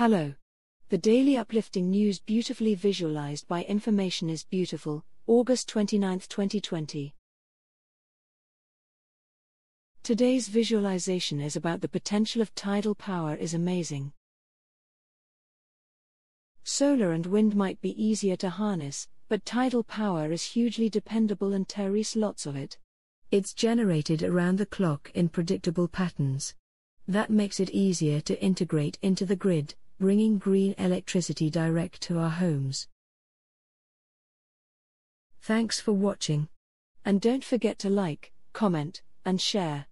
Hello. The daily uplifting news beautifully visualized by Information is Beautiful, August 29, 2020. Today's visualization is about the potential of tidal power is amazing. Solar and wind might be easier to harness, but tidal power is hugely dependable and there's lots of it. It's generated around the clock in predictable patterns. That makes it easier to integrate into the grid, bringing green electricity direct to our homes. Thanks for watching. And don't forget to like, comment, and share.